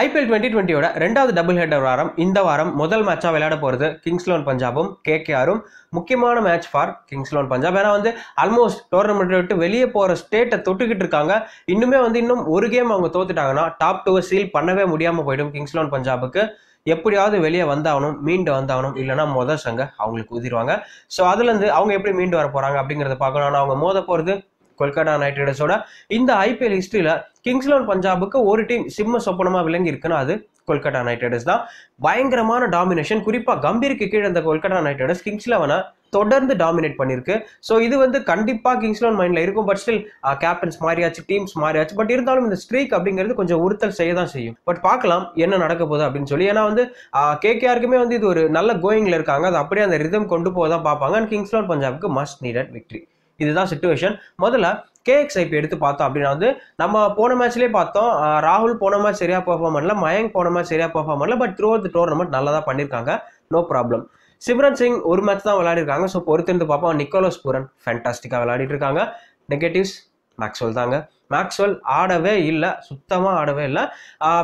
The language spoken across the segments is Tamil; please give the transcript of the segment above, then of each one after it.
ஐபிஎல் டுவெண்ட்டி டுவெண்ட்டியோட ரெண்டாவது டபுள் ஹெட்டர் வாரம் இந்த வாரம் முதல் மேட்சாக விளையாட போகிறது கிங்ஸ்லோன் பஞ்சாபும் கேகேஆரும் முக்கியமான மேட்ச் ஃபார் கிங்ஸ்லோன் பஞ்சாப் ஏன்னா வந்து ஆல்மோஸ்ட் டோர்னமெண்ட்டை விட்டு வெளியே போகிற ஸ்டேட்டை தொட்டுக்கிட்டு இருக்காங்க. இன்னுமே வந்து இன்னும் ஒரு கேம் அவங்க தோத்துட்டாங்கன்னா டாப் டூவை சீல் பண்ணவே முடியாமல் போயிடும் கிங்ஸ்லோன் பஞ்சாபுக்கு எப்படியாவது வெளியே வந்தாகணும் மீண்டு வந்தாகணும் இல்லைன்னா மொதல் சங்க அவங்களுக்கு ஊதிடுவாங்க ஸோ அதுலேருந்து அவங்க எப்படி மீண்டு வர போகிறாங்க அப்படிங்கிறத பார்க்கணும். ஆனால் அவங்க மோத போகிறது கொல்கட்டா நைட் ரைடர்ஸோட இந்த ஐபிஎல் ஹிஸ்டரியில் கிங்ஸ்லோன் பஞ்சாபுக்கு ஒரு டீம் சிம்ம சொப்பனமாக விளங்கி இருக்குன்னா அது கொல்கட்டா நைட் ரைடர்ஸ் தான். பயங்கரமான டாமினேஷன் குறிப்பாக கம்பீருக்கு கீழே இந்த கொல்கட்டா நைட் ரைடர்ஸ் கிங்ஸ் லெவனை தொடர்ந்து டாமினேட் பண்ணியிருக்கு. ஸோ இது வந்து கண்டிப்பாக கிங்ஸ்லோன் மைண்டில் இருக்கும். பட் ஸ்டில் கேப்டன்ஸ் மாறியாச்சு டீம்ஸ் மாறியாச்சு. பட் இருந்தாலும் இந்த ஸ்ட்ரீக் அப்படிங்கிறது கொஞ்சம் உறுத்தல் செய்ய தான் செய்யும். பட் பார்க்கலாம் என்ன நடக்க போகுது அப்படின்னு சொல்லி. ஏன்னா வந்து கேகேஆருக்குமே வந்து இது ஒரு நல்ல கோயிங்கில் இருக்காங்க. அது அப்படியே அந்த ரிதம் கொண்டு போக தான் பார்ப்பாங்க அண்ட் கிங்ஸ்லோன் பஞ்சாபுக்கு மஸ்ட் நீடட் விக்ட்ரி இதுதான் சுச்சுவேஷன் முதல்ல கேஎக்ஸ்ஐபி எடுத்து பார்த்தோம் அப்படின்னா வந்து நம்ம போன மேட்ச்லேயே பார்த்தோம். ராகுல் போன மேட்ச் சரியாக பெர்ஃபார்ம் பண்ணல. மயங்க் போன மேட்ச் சரியாக பெர்ஃபார்ம் பண்ணல. பட் த்ரூ த டோர்னமெண்ட் நல்லா தான் பண்ணியிருக்காங்க நோ ப்ராப்ளம் சிம்ரன் சிங் ஒரு மேட்ச் தான் விளையாடிருக்காங்க. ஸோ பொறுத்திருந்து பார்ப்போம். நிக்கோலஸ் பூரன் ஃபேண்டாஸ்டிக்காக விளையாடிட்டு இருக்காங்க நெகட்டிவ்ஸ் மேக்ஸ்வெல் தாங்க. மேக்ஸ்வெல் ஆடவே இல்லை. சுத்தமாக ஆடவே இல்லை.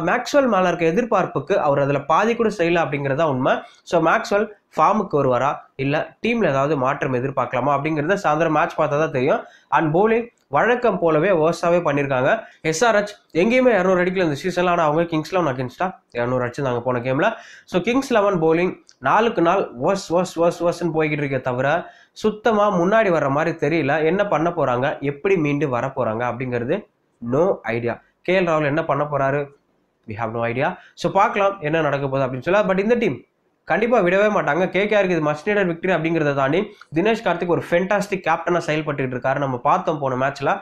மேக்ஸ்வெல் மேலே இருக்க எதிர்பார்ப்புக்கு அவர் அதில் பாதி கூட அப்படிங்கிறது அப்படிங்கிறதா உண்மை. ஸோ மேக்ஸ்வெல் ஃபார்முக்கு வருவாரா? இல்லை டீமில் ஏதாவது மாற்றம் எதிர்பார்க்கலாமா? அப்படிங்கிறத சாயந்தரம் மேட்ச் பார்த்தா தான் தெரியும். அண்ட் போலிங் வழக்கம் போலவே வேர்ஸாகவே பண்ணியிருக்காங்க எஸ்ஆர்ஹெச் எங்கேயுமே இரநூறு அடிக்கல இந்த சீசனில் ஆனால் அவங்க கிங்ஸ் லெவன் அகேன்ஸ்டா இரநூறு அடிச்சிருந்தாங்க போன கேமில் ஸோ கிங்ஸ் லெவன் போலிங் நாளுக்கு நாள் ஒர்ஸ் ஒர்ஸ் ஒர்ஸ் ஒர்ஸ்ன்னு போய்கிட்டு இருக்கே தவிர சுத்தமாக முன்னாடி வர்ற மாதிரி தெரியல. என்ன பண்ண போகிறாங்க எப்படி மீண்டு வர போகிறாங்க அப்படிங்கிறது நோ ஐடியா கேஎல் ராகுல் என்ன பண்ண போகிறாரு we have no idea so பார்க்கலாம் என்ன நடக்க போகுது அப்படின்னு சொல்லலாம். பட் இந்த டீம் கண்டிப்பாக விடவே மாட்டாங்க. கேகேஆருக்கு இது மஸ்ட் நீடட் விக்டரி அப்படிங்கிறத தாண்டி தினேஷ் கார்த்திக் ஒரு ஃபென்டாஸ்டிக் கேப்டனாக செயல்பட்டுக்கிட்டு இருக்காரு. நம்ம பார்த்தோம் போன மேட்ச்சில்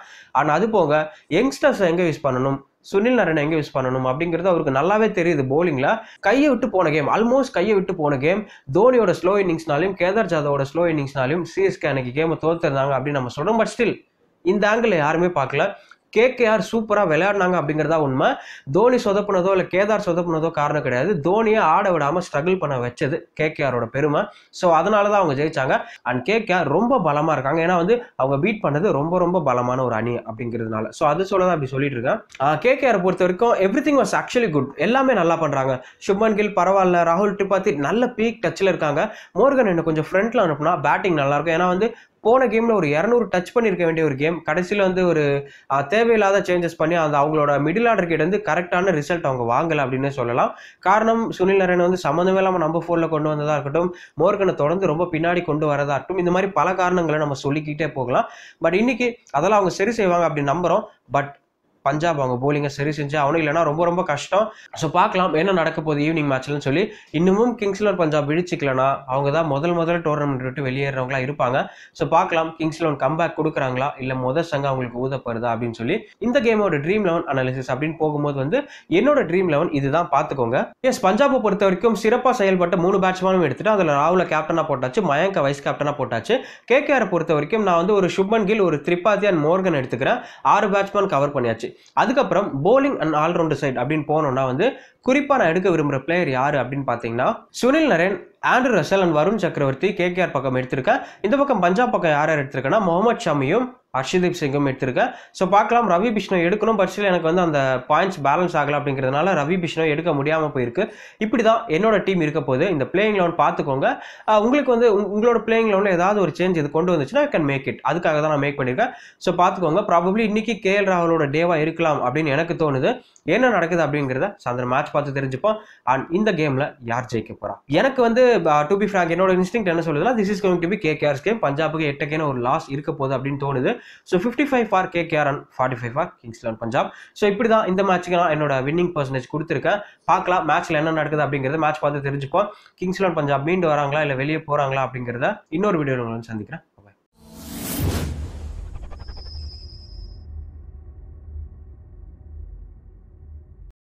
ஆனால் அது போக யங்ஸ்டர்ஸை எங்கே யூஸ் பண்ணணும்? சுனில் நரன் எங்கே யூஸ் பண்ணணும்? அப்படிங்கிறது அவருக்கு நல்லாவே தெரியுது போலிங்கில் கையை விட்டு போன கேம் ஆல்மோஸ்ட் கையை விட்டு போன கேம் தோனியோட ஸ்லோ இன்னிங்ஸ்னாலையும் கேதார் ஜாதவோட ஸ்லோ இன்னிங்ஸ்னாலையும் சிஎஸ்கே அன்னைக்கு கேமை தோத்துருந்தாங்க அப்படின்னு நம்ம சொல்கிறோம் பட் ஸ்டில் இந்த ஆங்கிள் யாருமே பார்க்கல. கேகேஆர் சூப்பராக விளையாடினாங்க அப்படிங்கிறதா உண்மை. தோனி சொதப்புனதோ இல்லை கேதார் சொதப்புனதோ காரணம் கிடையாது. தோனியை ஆட விடாமல் ஸ்ட்ரகிள் பண்ண வச்சது கேகேஆரோட பெருமை. ஸோ அதனால தான் அவங்க ஜெயிச்சாங்க. அண்ட் கேகேஆர் ரொம்ப பலமாக இருக்காங்க. ஏன்னா வந்து அவங்க பீட் பண்ணது ரொம்ப ரொம்ப பலமான ஒரு அணி அப்படிங்கிறதுனால. ஸோ அது சொல்ல தான் அப்படி சொல்லிட்டு இருக்கேன். கேகேஆர் பொறுத்த வரைக்கும் everything was actually good எல்லாமே நல்லா பண்ணுறாங்க சுப்மன் கில் பரவாயில்ல. ராகுல் திரிபாதி நல்ல பீக் டச்சில் இருக்காங்க. மோர்கன் என்ன கொஞ்சம் ஃப்ரண்ட்டில் அனுப்புனா பேட்டிங் நல்லாயிருக்கும் ஏன்னா வந்து போன கேமில் ஒரு இரநூறு டச் பண்ணியிருக்க வேண்டிய ஒரு கேம் கடைசியில் வந்து ஒரு தேவையில்லாத சேஞ்சஸ் பண்ணி அந்த அவங்களோட மிடில் ஆர்டர் கிட்ட வந்து கரெக்டான ரிசல்ட் அவங்க வாங்கலை அப்படின்னு சொல்லலாம். காரணம் சுனில் நரேன் வந்து சம்மந்தமே இல்லாமல் நம்ம ஃபோனில் கொண்டு வந்ததாக இருக்கட்டும் மோர்கனை தொடர்ந்து ரொம்ப பின்னாடி கொண்டு வரதாக இருக்கட்டும் இந்த மாதிரி பல காரணங்களை நம்ம சொல்லிக்கிட்டே போகலாம். பட் இன்னைக்கு அதெல்லாம் அவங்க சரி செய்வாங்க அப்படின்னு நம்புகிறோம் பட் பஞ்சாப் அவங்க போலிங்கை சரி செஞ்சு அவனும் இல்லைன்னா ரொம்ப ரொம்ப கஷ்டம். ஸோ பார்க்கலாம் என்ன நடக்க போகுது ஈவினிங் மேட்ச்லன்னு சொல்லி இன்னமும் கிங்ஸ்லோன் பஞ்சாப் விழிச்சிக்கலனா அவங்க தான் முதல் முதல்ல டோர்னமெண்ட் விட்டு வெளியேறவங்களா இருப்பாங்க. ஸோ பார்க்கலாம் கிங்ஸ் லெவன் கம்பேக் கொடுக்குறாங்களா இல்லை முதல் சங்கம் அவங்களுக்கு ஊதப்படுதா அப்படின்னு சொல்லி இந்த கேமோட ட்ரீம் லெவன் அனாலிசிஸ் அப்படின்னு போகும்போது வந்து என்னோட ட்ரீம் லெவன் இதுதான் பார்த்துக்கோங்க. எஸ் பஞ்சாபை பொறுத்த வரைக்கும் சிறப்பாக செயல்பட்ட மூணு பேட்ஸ்மேனும் எடுத்துட்டு அதில் ராகுல கேப்டனாக போட்டாச்சு மயங்க வைஸ் கேப்டனாக போட்டாச்சு. கேகேஆரை பொறுத்த வரைக்கும் நான் வந்து ஒரு சுப்மன் கில் ஒரு திரிபாதி அண்ட் மோர்கன் எடுத்துக்கிறேன். ஆறு பேட்ஸ்மேன் கவர் பண்ணியாச்சு. அதுக்கப்புறம் போலிங் அண்ட் ஆல்ரவுண்டர் சைடு அப்படின்னு போனோம்னா வந்து குறிப்பாக நான் எடுக்க விரும்புகிற பிளேயர் யார் அப்படின்னு பார்த்தீங்கன்னா Sunil Narine Andre Russell and Varun Chakravarthy KKR பக்கம் எடுத்திருக்கேன் இந்த பக்கம் பஞ்சாப் பக்கம் யார் யார் எடுத்திருக்கேன்னா முகமது ஷமியும் ஹர்ஷதீப் சிங்கும் எடுத்திருக்கேன் ஸோ பார்க்கலாம். ரவி பிஷ்ணோ எடுக்கணும். பட் எனக்கு வந்து அந்த பாயிண்ட்ஸ் பேலன்ஸ் ஆகலை அப்படிங்கிறதுனால ரவி பிஷ்ணோ எடுக்க முடியாமல் போயிருக்கு. இப்படி தான் என்னோட டீம் இருக்க போது இந்த பிளேயிங் லெவன் பார்த்துக்கோங்க. உங்களுக்கு வந்து உங்களோட பிளேயிங் லெவனில் ஏதாவது ஒரு சேஞ்ச் இது கொண்டு வந்துச்சுன்னா கேன் மேக் இட் அதுக்காக தான் நான் மேக் பண்ணியிருக்கேன். ஸோ பார்த்துக்கோங்க. ப்ராபப்ளி இன்றைக்கி கேஎல் ராகுலோட டேவாக இருக்கலாம் அப்படின்னு எனக்கு தோணுது. என்ன நடக்குது அப்படிங்கிறத சாயந்தரம் மேட்ச் பார்த்து தெரிஞ்சுப்போம். அண்ட் இந்த கேமில் யார் ஜெயிக்க போகிறா எனக்கு வந்து டு பி ஃப்ராங்க் என்னோட இன்ஸ்டிங் என்ன சொல்லுதுன்னா this is going to be கேகேஆர்ஸ் game பஞ்சாபுக்கு எட்டக்கேன ஒரு லாஸ் இருக்க போகுது அப்படின்னு தோணுது. So fifty five for KKR and forty five for Kings Eleven Punjab. So இப்படி தான் இந்த மேட்ச்சுக்கு நான் என்னோட வின்னிங் பர்சன்டேஜ் கொடுத்துருக்கேன். பார்க்கலாம் மேட்ச்சில் என்ன நடக்குது அப்படிங்கிறத மேட்ச் பார்த்து தெரிஞ்சுப்போம். கிங்ஸ் லெவன் பஞ்சாப் மீண்டு வராங்களா இல்லை வெளியே போகிறாங்களா அப்படிங்கிறத இன்னொரு வீடியோ உங்களை சந்திக்கிறேன்.